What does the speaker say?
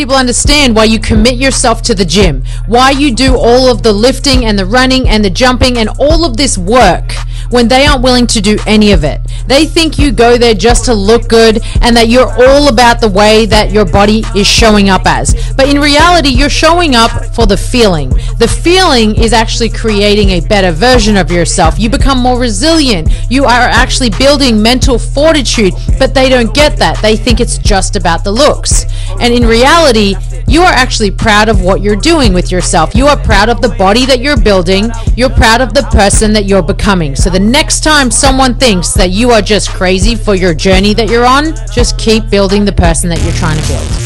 people understand why you commit yourself to the gym, why you do all of the lifting and the running and the jumping and all of this work when they aren't willing to do any of it. They think you go there just to look good and that you're all about the way that your body is showing up as. But in reality, you're showing up for the feeling. The feeling is actually creating a better version of yourself. You become more resilient. You are actually building mental fortitude, but they don't get that. They think it's just about the looks. And in reality, you are actually proud of what you're doing with yourself. You are proud of the body that you're building. You're proud of the person that you're becoming. So the next time someone thinks that you are just crazy for your journey that you're on, just keep building the person that you're trying to build.